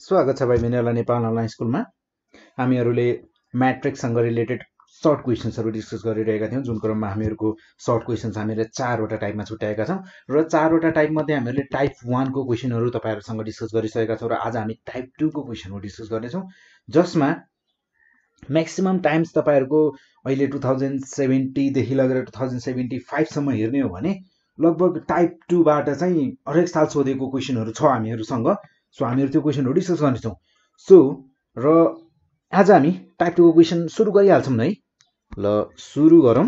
स्वागत छ भाइ बहिनीहरूलाई नेपाल अनलाइन स्कुलमा। हामीहरूले म्याट्रिक्ससँग रिलेटेड सर्ट क्वेसन्सहरू डिस्कस गरिरहेका थियौँ जुन क्रममा हामीहरूको सर्ट क्वेसन्स हामीले चारवटा टाइपमा छुट्याएका छौँ। र चारवटा टाइपमध्ये हामीले टाइप वानको क्वेसनहरू तपाईँहरूसँग डिस्कस गरिसकेका छौँ र आज हामी टाइप टूको क्वेसनहरू डिस्कस गर्नेछौँ। जसमा म्याक्सिमम् टाइम्स तपाईँहरूको अहिले टु थाउजन्ड सेभेन्टीदेखि लगेर टु थाउजन्ड सेभेन्टी फाइभसम्म हेर्ने हो भने लगभग टाइप टूबाट चाहिँ हरेक साल सोधेको क्वेसनहरू छ हामीहरूसँग। सो हामीहरू त्यो क्वेसनहरू डिस्कस गर्नेछौँ। सो र आज हामी टाइप टूको क्वेसन सुरु गरिहाल्छौँ है। ल सुरु गरौँ।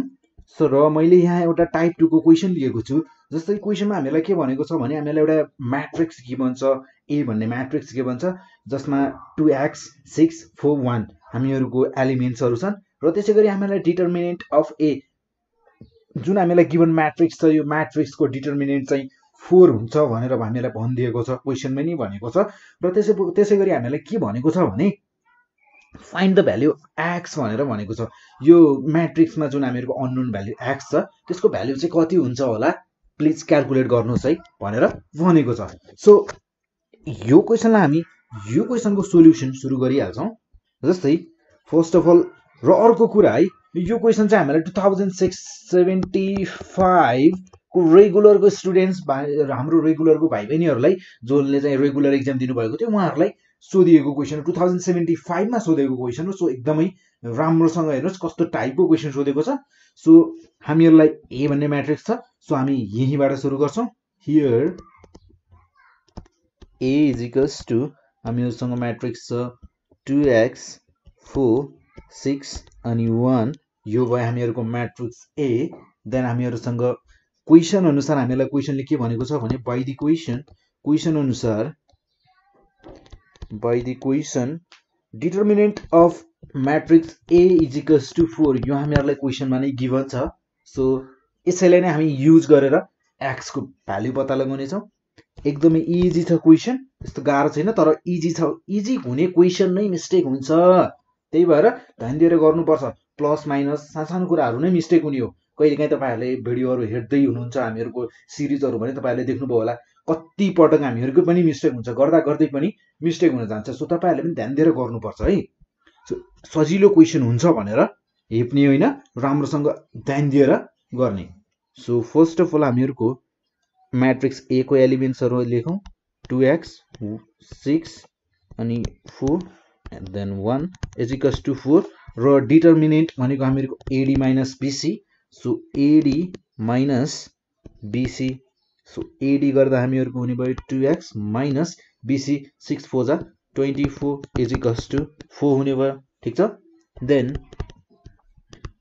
सो र मैले यहाँ एउटा टाइप टूको क्वेसन लिएको छु। जस्तै क्वेसनमा हामीलाई के भनेको छ भने हामीलाई एउटा म्याट्रिक्स के भन्छ? ए भन्ने म्याट्रिक्स के भन्छ? जसमा two x six four one हामीहरूको एलिमेन्ट्सहरू छन्। र त्यसै गरी हामीलाई डिटर्मिनेन्ट अफ ए जुन हामीलाई गिभन म्याट्रिक्स छ यो म्याट्रिक्सको डिटर्मिनेन्ट चाहिँ फोर हुन्छ भनेर हामीलाई भनिदिएको छ क्वेसनमै नि भनेको छ। र त्यसै त्यसै गरी हामीलाई के भनेको छ भने फाइन्ड द भ्याल्यु एक्स भनेर भनेको छ। यो म्याट्रिक्समा जुन हामीहरूको अननोन भ्याल्यु एक्स छ त्यसको भ्याल्यु चाहिँ कति हुन्छ होला? प्लिज क्यालकुलेट गर्नुहोस् है भनेर भनेको छ। सो यो क्वेसनलाई हामी यो क्वेसनको सोल्युसन सुरु गरिहाल्छौँ। जस्तै फर्स्ट अफ अल र अर्को कुरा है यो क्वेसन चाहिँ हामीलाई two thousand six seventy five रेगुलरको students हाम्रो रेगुलरको भाइ बहिनीहरूलाई जसले चाहिँ रेगुलर इक्जाम दिनुभएको थियो उहाँहरूलाई सोधिएको क्वेसन टु थाउजन्ड सेभेन्टी फाइभमा सोधेको क्वेसन हो। सो एकदमै राम्रोसँग हेर्नुहोस् कस्तो टाइपको क्वेसन सोधेको छ। सो हामीहरूलाई ए भन्ने म्याट्रिक्स छ। सो हामी यहीँबाट सुरु गर्छौँ। हियर ए इजिकल्स टु हामीहरूसँग म्याट्रिक्स छ। टु एक्स फोर सिक्स अनि वान यो भयो हामीहरूको म्याट्रिक्स ए देन हामीहरूसँग क्वेसन अनुसार हामीलाई क्वेसनले के भनेको छ भने बाई दि क्वेसन क्वेसन अनुसार by the question determinant of matrix A equals to four यो हामीहरूलाई क्वेसनमा नै गिभन छ। सो यसैलाई नै हामी युज गरेर एक्सको भ्याल्यु पत्ता लगाउनेछौँ। एकदमै इजी छ क्वेसन त्यस्तो गाह्रो छैन तर इजी छ। इजी हुने क्वेसन नै मिस्टेक हुन्छ। त्यही भएर ध्यान दिएर गर्नुपर्छ। प्लस माइनस सानो कुराहरू नै मिस्टेक हुने हो। कहिलेकाहीँ तपाईँहरूले भिडियोहरू हेर्दै हुनुहुन्छ हामीहरूको सिरिजहरू भने तपाईँहरूले देख्नुभयो होला कति पटक हामीहरूको पनि मिस्टेक हुन्छ गर्दा गर्दै पनि मिस्टेक हुन जान्छ। सो तपाईँहरूले पनि ध्यान दिएर गर्नुपर्छ है। सजिलो क्वेसन हुन्छ भनेर हेप्ने होइन राम्रोसँग ध्यान दिएर गर्ने। सो फर्स्ट अफ अल हामीहरूको म्याट्रिक्स ए को एलिमेन्ट्सहरू लेखौँ। टु एक्स सिक्स अनि फोर एन्ड देन वान एजिकस टु फोर र डिटर्मिनेन्ट भनेको हामीहरूको AD minus BC so AD minus BC so AD गर्दा हामीहरूको हुने भयो two x minus BC six four जा twenty four equals to four हुने भयो ठिक छ? Then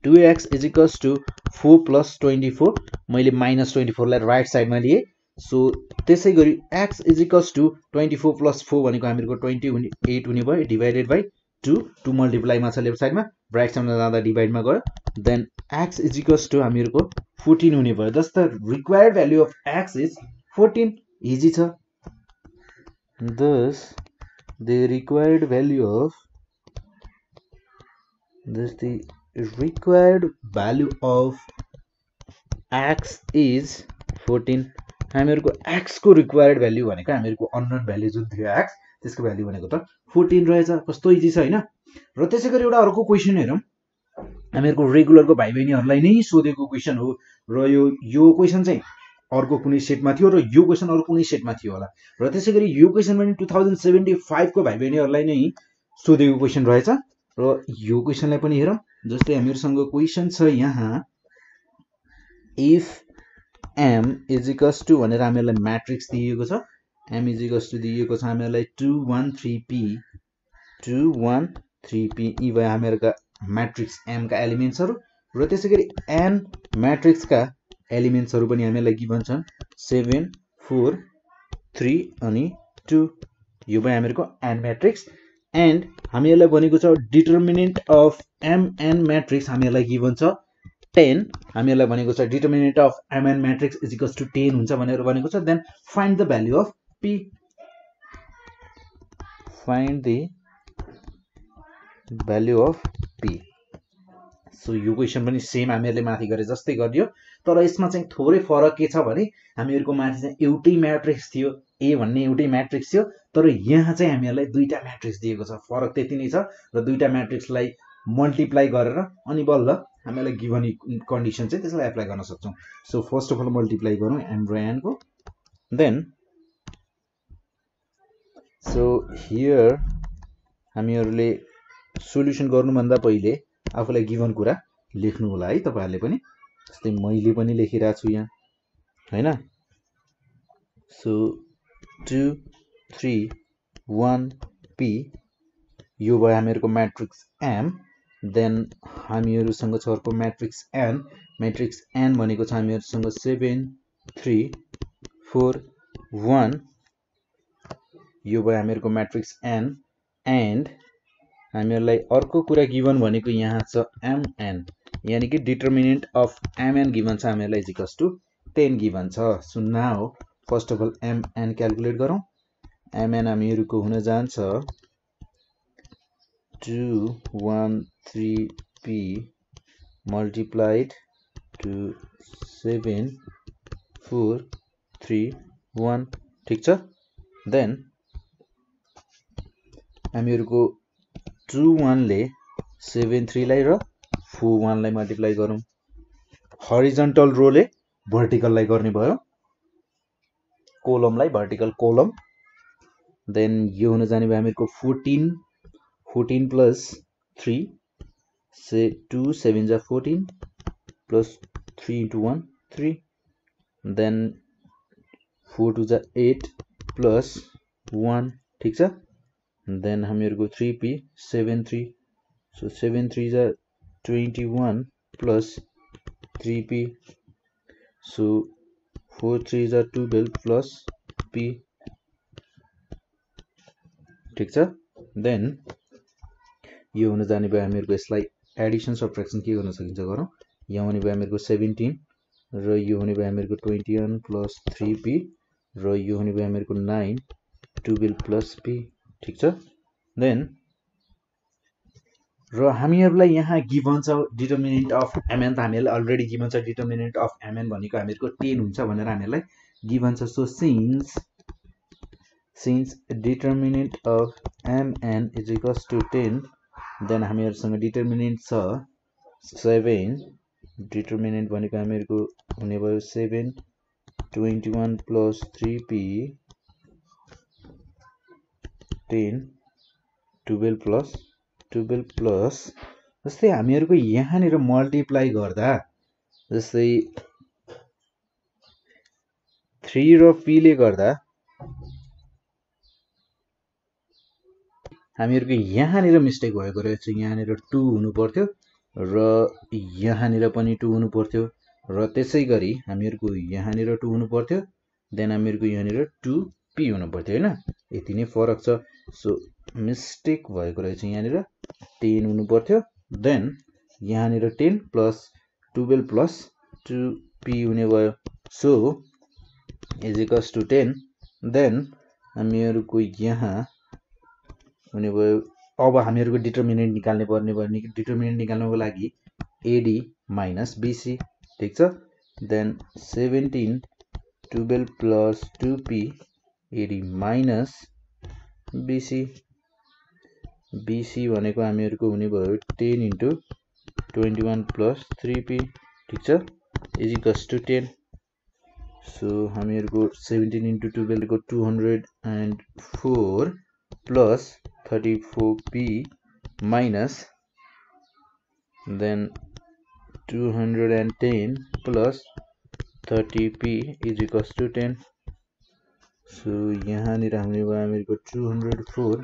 two x equals to four plus twenty four मैले माइनस ट्वेन्टी फोरलाई राइट साइडमा लिएँ। सो त्यसै गरी x equals to twenty four plus four भनेको हामीहरूको ट्वेन्टी हुने एट हुने भयो डिभाइडेड बाई टू टू मल्टिप्लाईमा छ लेफ्ट साइडमा ब्राइटसम्म जाँदा डिभाइडमा गयो then x is equals to हामीहरूको फोर्टिन हुने भयो। जस्तो required value of x is fourteen easy छ। Thus the required value of thus the required value of x is fourteen हामीहरूको एक्सको रिक्वायर्ड भ्याल्यु भनेको हामीहरूको अननोन भ्याल्यु जुन थियो एक्स त्यसको भ्याल्यु भनेको त फोर्टिन रहेछ कस्तो इजी छ होइन? र त्यसै गरी एउटा अर्को क्वेसन हेरौँ। हामीहरूको रेगुलरको भाइ बहिनीहरूलाई नै सोधेको क्वेसन हो। र यो यो क्वेसन चाहिँ अर्को कुनै सेटमा थियो र यो क्वेसन अरू कुनै सेटमा थियो होला। र त्यसै गरी यो क्वेसन पनि टु थाउजन्ड सेभेन्टी फाइभको भाइ बहिनीहरूलाई नै सोधेको क्वेसन रहेछ। र यो क्वेसनलाई पनि हेरौँ। जस्तै हामीहरूसँग क्वेसन छ यहाँ। इफ एम इजिकस टू भनेर हामीहरूलाई म्याट्रिक्स दिइएको छ। एम इजिकस टू दिइएको छ हामीहरूलाई two one three P two one three P यी भयो हामीहरूका म्याट्रिक्स एमका एलिमेन्ट्सहरू र त्यसै गरी एन म्याट्रिक्सका एलिमेन्ट्सहरू पनि हामीलाई गिभन छन्। सेभेन फोर थ्री अनि टू यो भयो हामीहरूको एन म्याट्रिक्स एन्ड हामीहरूलाई भनेको छ डिटर्मिनेन्ट अफ एमएन म्याट्रिक्स हामीहरूलाई गिभन छ। टेन हामीहरूलाई भनेको छ determinant of MN matrix equals to ten हुन्छ भनेर भनेको छ। Then find the value of P find the value of P so यो क्वेसन पनि सेम हामीहरूले माथि गरे जस्तै गरियो। तर यसमा चाहिँ थोरै फरक के छ भने हामीहरूको माथि चाहिँ एउटै म्याट्रिक्स थियो ए भन्ने एउटै म्याट्रिक्स थियो। तर यहाँ चाहिँ हामीहरूलाई दुईवटा म्याट्रिक्स दिएको छ। फरक त्यति नै छ र दुईवटा म्याट्रिक्सलाई मल्टिप्लाई गरेर अनि बल्ल हामीलाई गिभन कन्डिसन चाहिँ त्यसलाई एप्लाई गर्न सक्छौँ। So first of all multiply गरौँ एम र देन सो हियर हामीहरूले सोल्युसन गर्नुभन्दा पहिले आफूलाई गिभन कुरा लेख्नु होला है तपाईँहरूले पनि। जस्तै मैले पनि लेखिरहेको छु यहाँ होइन? So two three one P यो भयो हामीहरूको म्याट्रिक्स एम देन हामीहरूसँग छ अर्को म्याट्रिक्स एन म्याट्रिक्स एन भनेको छ हामीहरूसँग सेभेन थ्री फोर वान यो भयो हामीहरूको म्याट्रिक्स एन एन्ड हामीहरूलाई अर्को कुरा गिभन भनेको यहाँ छ एमएन यानि कि डिटर्मिनेन्ट अफ एमएन गिभन छ हामीहरूलाई इजिकस टु टेन गिभन छ। So now first of all MN calculate गरौँ। एमएन हामीहरूको हुन जान्छ two one three P multiplied to seven four three one ठिक छ? देन हामीहरूको टु वानले सेभेन थ्रीलाई र फोर वानलाई मल्टिप्लाई गरौँ। हरिजन्टल रोले भर्टिकललाई गर्ने भयो। कोलमलाई भर्टिकल कोलम। देन यो हुन जाने भयो हामीहरूको fourteen. Fourteen plus three. Say two seven जा fourteen. Plus three into one three. Then four two जा एट। Plus one. ठिक छ? देन हामीहरूको three P seven three so seven three जा twenty one plus three P so four three जा twelve plus P ठिक छ? Then यो हुन जाने भयो हामीहरूको यसलाई एडिसन सब्ट्रेक्सन के गर्न सकिन्छ गरौँ। यहाँ हुने भयो हामीहरूको सेभेन्टिन र यो हुने भयो हामीहरूको twenty one plus three P र यो हुने भयो हामीहरूको नाइन टुवेल्भ प्लस पी ठिक छ? देन र हामीहरूलाई यहाँ गिभन छ डिटर्मिनेन्ट अफ एमएन त हामीहरूलाई अलरेडी गिभन छ डिटर्मिनेन्ट अफ एमएन भनेको हामीहरूको टेन हुन्छ भनेर हामीहरूलाई गिभन छ. So since since determinant of MN is equals to ten then हामीहरूसँग determinant छ सेभेन डिटर्मिनेन्ट भनेको हामीहरूको हुने भयो seven twenty one plus three P ten twelve plus twelve plus जस्तै हामीहरूको यहाँनिर मल्टिप्लाई गर्दा जस्तै थ्री र पीले गर्दा हामीहरूको यहाँनिर मिस्टेक भएको रहेछ। यहाँनिर टु हुनु पर्थ्यो र यहाँनिर पनि टु हुनु पर्थ्यो र त्यसै गरी हामीहरूको यहाँनिर टु हुनु पर्थ्यो देन हामीहरूको यहाँनिर टु पी हुनु पर्थ्यो होइन? यति नै फरक छ। सो मिस्टेक भएको रहेछ यहाँनिर। टेन हुनु पर्थ्यो देन यहाँनिर ten plus twelve plus two P हुने भयो। So equals to ten then हामीहरूको यहाँ हुने भयो। अब हामीहरूको डिटर्मिनेन्ट निकाल्ने पर्ने भयो। डिटर्मिनेन्ट निकाल्नको लागि एडी माइनस बिसी ठिक छ? Then seventeen twelve plus two P AD minus BC BC भनेको हामीहरूको हुने भयो ten into twenty one plus three P ठिक छ? इजिकस टु टेन सो हामीहरूको seventeen into टुवेल्भको two hundred and four plus thirty four P minus then two hundred and ten plus thirty P इजिकस to ten so यहाँनिर हामीले भयो हामीहरूको two hundred four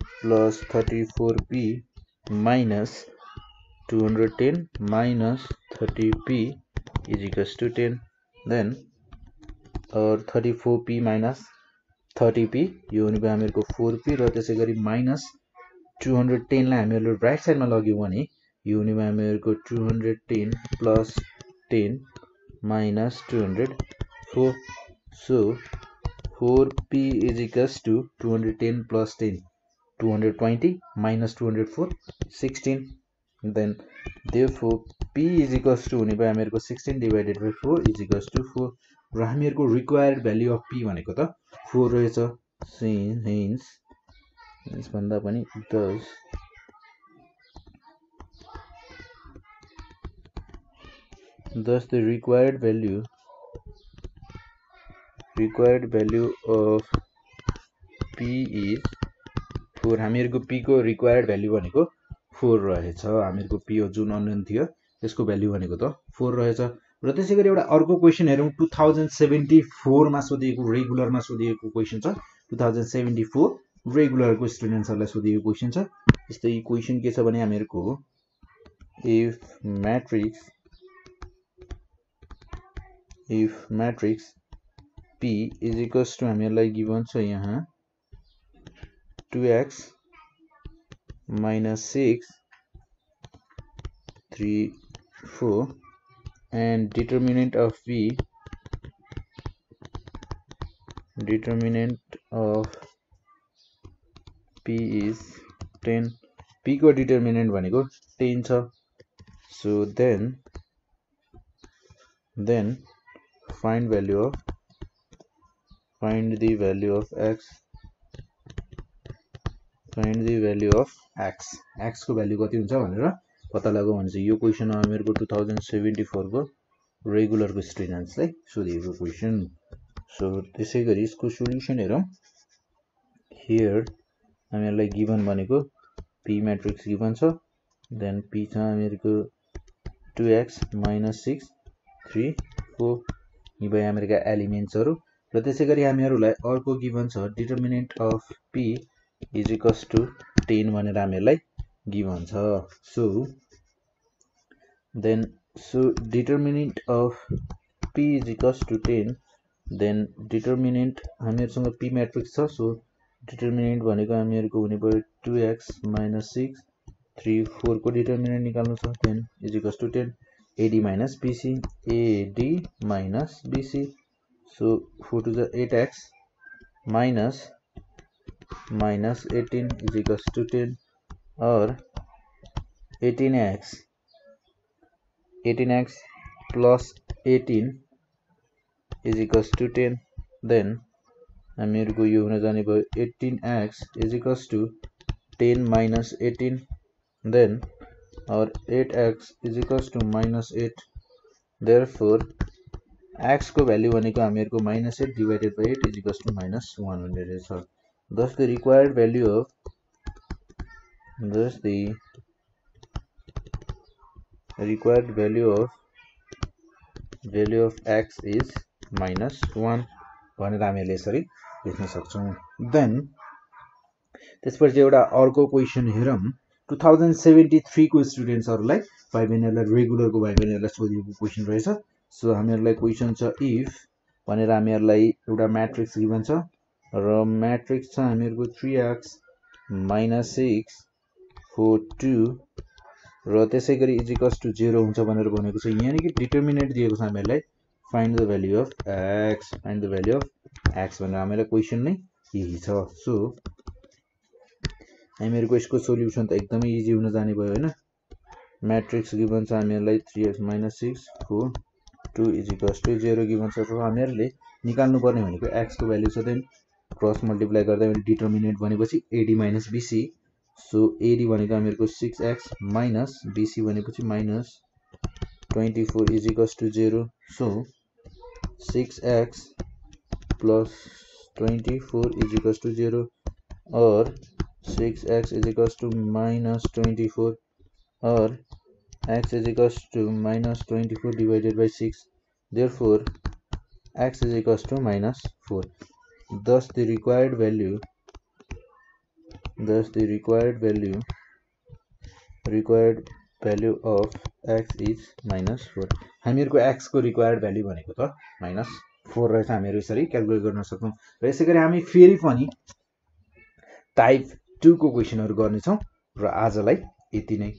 plus thirty four P minus two hundred ten minus thirty P equals to ten then और thirty four P minus thirty P यो हुने भयो हामीहरूको four P र त्यसै गरी माइनस टु हन्ड्रेड टेनलाई हामीहरूले राइट साइडमा लग्यौँ भने यो हुने भयो हामीहरूको two hundred ten plus ten minus two hundred four so 4p is equals to 210 plus 10 220 minus 204 16 then therefore p is equals to हुने भयो हामीहरूको 16 divided by 4 is equals to 4 र हामीहरूको रिक्वायर्ड भ्याल्यु अफ पी भनेको त four रहेछ hence हिन्सभन्दा पनि दस thus the required value required value of p is four हामीहरूको पीको रिक्वायर्ड भ्याल्यु भनेको फोर रहेछ। हामीहरूको पी हो जुन अननोन थियो त्यसको भ्याल्यु भनेको त फोर रहेछ। र त्यसै गरी एउटा अर्को क्वेसन हेरौँ। टु थाउजन्ड सेभेन्टी फोरमा सोधिएको रेगुलरमा सोधिएको क्वेसन छ। टु थाउजन्ड सेभेन्टी फोर रेगुलरको स्टुडेन्ट्सहरूलाई सोधिएको क्वेसन छ। यस्तै क्वेसन के छ भने हामीहरूको if matrix if matrix P is equals to हामीहरूलाई गिभन छ यहाँ 2x minus 6 3 4 and determinant of p determinant of p is 10 p को determinant भनेको 10 छ so then then find value of find the value of x find the value of x एक्सको value कति हुन्छ भनेर पत्ता लगाऊ भने चाहिँ यो क्वेसन हामीहरूको टु थाउजन्ड सेभेन्टी फोरको रेगुलरको स्टुडेन्ट्सलाई सोधिएको क्वेसन सो त्यसै गरी यसको सोल्युसन हेरौँ। हियर हामीहरूलाई गिभन भनेको पी म्याट्रिक्स गिभन छ। देन पी छ हामीहरूको two x minus six three four यी भयो र त्यसै गरी हामीहरूलाई अर्को गिभन छ determinant of P is equals to ten भनेर हामीहरूलाई गिभन छ। So then so determinant of P is equals to ten then determinant हामीहरूसँग P matrix छ सो डिटर्मिनेन्ट भनेको हामीहरूको हुने भयो two x minus six three फोरको determinant निकाल्नु छ then is equals to ten AD minus BC AD minus BC so 4 to the 8x minus minus 18 is equals to 10 or 18x 18x plus 18 is equals to 10 then আমি এর গো ইউনে জানিব 18x is equals to 10 minus 18 then our 8x is equals to minus 8 therefore x को value भनेको हामीहरूको minus eight divided by eight is equals to minus one हुने रहेछ। Thus the required value of thus the required value of x is minus 1 भनेर हामीले यसरी लेख्न सक्छौँ। देन त्यसपछि एउटा अर्को क्वेसन हेरौँ। टु थाउजन्ड सेभेन्टी थ्रीको स्टुडेन्ट्सहरूलाई भाइ बहिनीहरूलाई रेगुलरको भाइ बहिनीहरूलाई सोधिएको क्वेसन रहेछ। सो हामीहरूलाई क्वेसन छ इफ भनेर हामीहरूलाई एउटा म्याट्रिक्स गिभन छ। र म्याट्रिक्स छ हामीहरूको three x minus six four two र त्यसै गरी इजिकल्स टु जेरो हुन्छ भनेर भनेको छ। यहाँनिर डिटर्मिनेन्ट दिएको छ हामीहरूलाई। Find the value of x find the value of x भनेर हामीलाई क्वेसन नै यही छ। सो हामीहरूको यसको सोल्युसन त एकदमै इजी हुन जाने भयो होइन? म्याट्रिक्स गिभन छ हामीहरूलाई three x minus six four two equals to zero given छ हामीहरूले निकाल्नु पर्ने भनेको एक्सको भ्याल्यु छ देन क्रस मल्टिप्लाई गर्दा डिटर्मिनेन्ट भनेपछि AD minus BC so AD भनेको हामीहरूको सिक्स एक्स माइनस बिसी भनेपछि minus twenty four equals to zero so six x plus twenty four equals to zero or 6x is equals to minus 24 or x is equals to minus 24 divided by 6 therefore x is equals to minus 4 thus the required value thus the required value required value of x is minus 4 हामीहरूको x को required value भनेको त minus four रहेछ हामीहरू यसरी calculate गर्न सक्छौँ र यसै गरी हामी फेरि पनि टाइप टूको क्वेसनहरू गर्नेछौँ र आजलाई यति नै